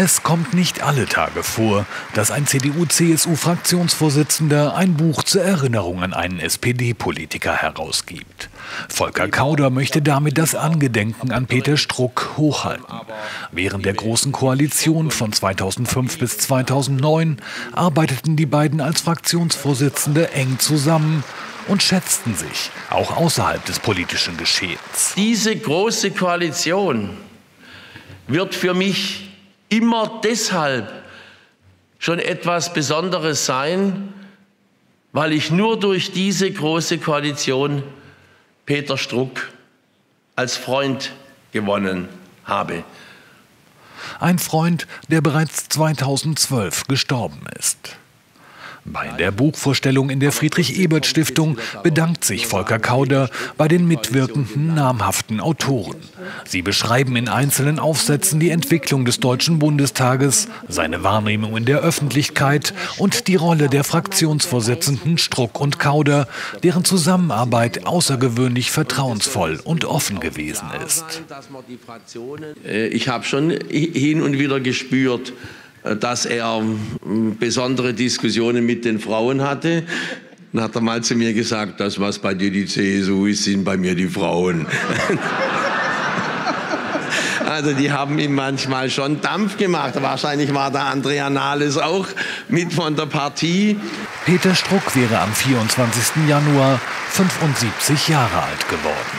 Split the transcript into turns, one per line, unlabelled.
Es kommt nicht alle Tage vor, dass ein CDU-CSU-Fraktionsvorsitzender ein Buch zur Erinnerung an einen SPD-Politiker herausgibt. Volker Kauder möchte damit das Angedenken an Peter Struck hochhalten. Während der Großen Koalition von 2005 bis 2009 arbeiteten die beiden als Fraktionsvorsitzende eng zusammen und schätzten sich, auch außerhalb des politischen Geschehens.
Diese große Koalition wird für mich immer deshalb schon etwas Besonderes sein, weil ich nur durch diese große Koalition Peter Struck als Freund gewonnen habe.
Ein Freund, der bereits 2012 gestorben ist. Bei der Buchvorstellung in der Friedrich-Ebert-Stiftung bedankt sich Volker Kauder bei den mitwirkenden namhaften Autoren. Sie beschreiben in einzelnen Aufsätzen die Entwicklung des Deutschen Bundestages, seine Wahrnehmung in der Öffentlichkeit und die Rolle der Fraktionsvorsitzenden Struck und Kauder, deren Zusammenarbeit außergewöhnlich vertrauensvoll und offen gewesen ist.
Ich habe schon hin und wieder gespürt, äh, äh, dass er ähm, besondere Diskussionen mit den Frauen hatte. Dann hat er mal zu mir gesagt, das, was bei dir die CSU ist, sind bei mir die Frauen. Also die haben ihm manchmal schon Dampf gemacht. Wahrscheinlich war da Andrea Nahles auch mit von der Partie.
Peter Struck wäre am 24. Januar 75 Jahre alt geworden.